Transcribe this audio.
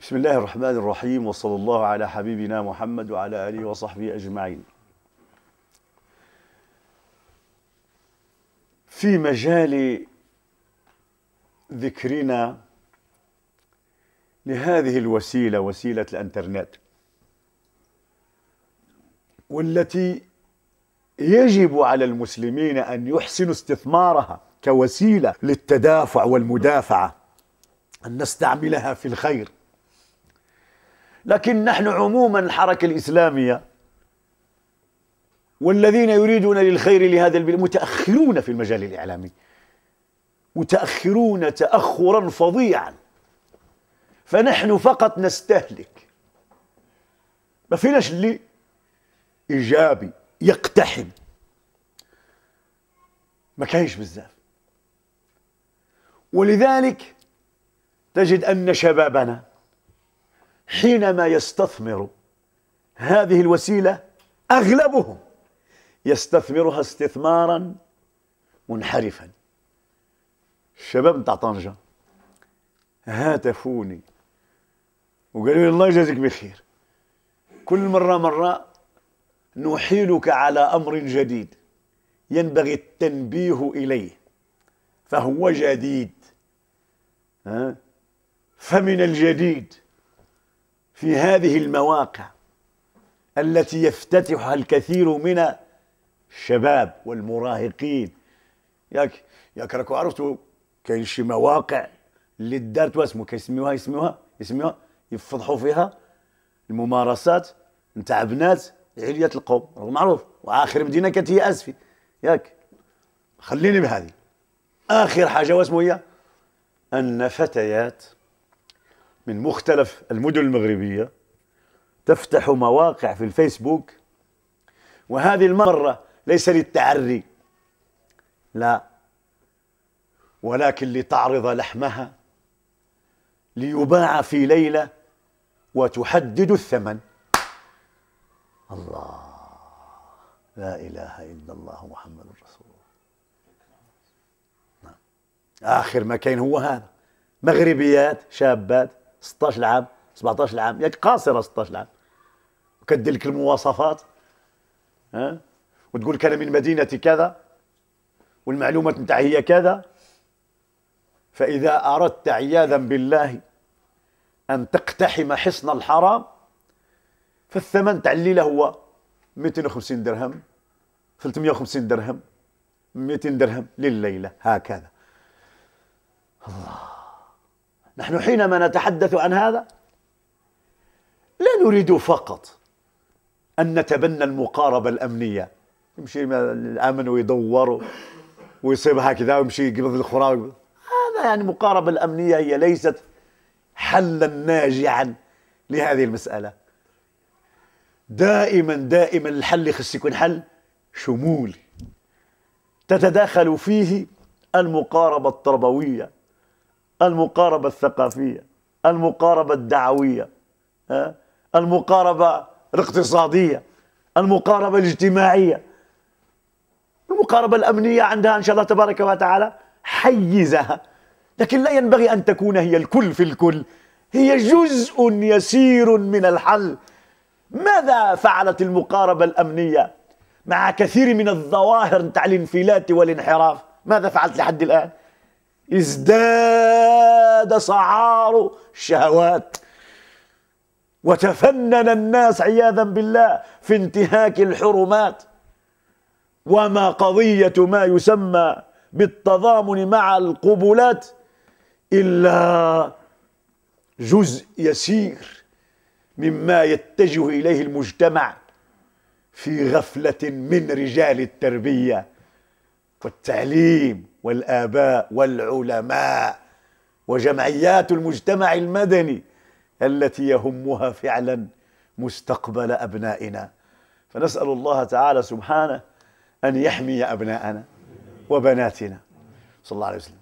بسم الله الرحمن الرحيم وصلى الله على حبيبنا محمد وعلى آله وصحبه أجمعين. في مجال ذكرنا لهذه الوسيلة وسيلة الإنترنت والتي يجب على المسلمين أن يحسنوا استثمارها كوسيلة للتدافع والمدافعة أن نستعملها في الخير لكن نحن عموما الحركة الإسلامية والذين يريدون للخير لهذا البلاد متأخرون في المجال الإعلامي. متأخرون تاخرا فظيعا. فنحن فقط نستهلك. ما فيناش اللي إيجابي يقتحم. ما كاينش بزاف. ولذلك تجد أن شبابنا حينما يستثمر. هذه الوسيلة أغلبهم يستثمرها استثمارا منحرفا. الشباب نتاع طنجة هاتفوني وقالوا لي الله يجازيك بخير. كل مرة مرة نحيلك على أمر جديد ينبغي التنبيه إليه فهو جديد ها؟ فمن الجديد في هذه المواقع التي يفتتحها الكثير من الشباب والمراهقين. ياك ياك راكو عرفتوا كاين شي مواقع اللي دارت واسمو كيسميوها يسميوها يسميوها؟ يفضحوا فيها الممارسات نتاع بنات علية القوم معروف وآخر مدينة كانت هي آسفي. ياك خليني بهذه. آخر حاجة واسمو هي أن فتيات من مختلف المدن المغربية تفتح مواقع في الفيسبوك وهذه المرة ليس للتعري لا ولكن لتعرض لحمها ليباع في ليلة وتحدد الثمن. الله لا إله إلا الله محمد رسول الله. نعم. آخر ما كاين هو هذا. مغربيات شابات. 16 عام 17 عام ياك قاصرة 16 عام. وكدير لك المواصفات ها؟ وتقول لك أنا من مدينة كذا والمعلومات نتاعي هي كذا. فإذا أردت عياذا بالله أن تقتحم حصن الحرام فالثمن تاع الليلة هو 250 درهم 350 درهم 200 درهم لليلة هكذا. الله. نحن حينما نتحدث عن هذا لا نريد فقط أن نتبنى المقاربة الأمنية. يمشي الأمن ويدور ويصيب هكذا ويمشي يقبض الأخرى. هذا يعني المقاربة الأمنية هي ليست حلا ناجعا لهذه المسألة. دائما دائما الحل يخص يكون حل شمولي. تتداخل فيه المقاربة التربوية. المقاربة الثقافية المقاربة الدعوية المقاربة الاقتصادية المقاربة الاجتماعية. المقاربة الأمنية عندها إن شاء الله تبارك وتعالى حيزها لكن لا ينبغي أن تكون هي الكل في الكل. هي جزء يسير من الحل. ماذا فعلت المقاربة الأمنية مع كثير من الظواهر تاع الانفلات والانحراف؟ ماذا فعلت لحد الآن؟ ازداد صعار الشهوات. وتفنن الناس عياذا بالله في انتهاك الحرمات. وما قضية ما يسمى بالتضامن مع القبلات إلا جزء يسير مما يتجه إليه المجتمع في غفلة من رجال التربية والتعليم. والآباء والعلماء وجمعيات المجتمع المدني التي يهمها فعلا مستقبل أبنائنا. فنسأل الله تعالى سبحانه أن يحمي أبناءنا وبناتنا. صلى الله عليه وسلم.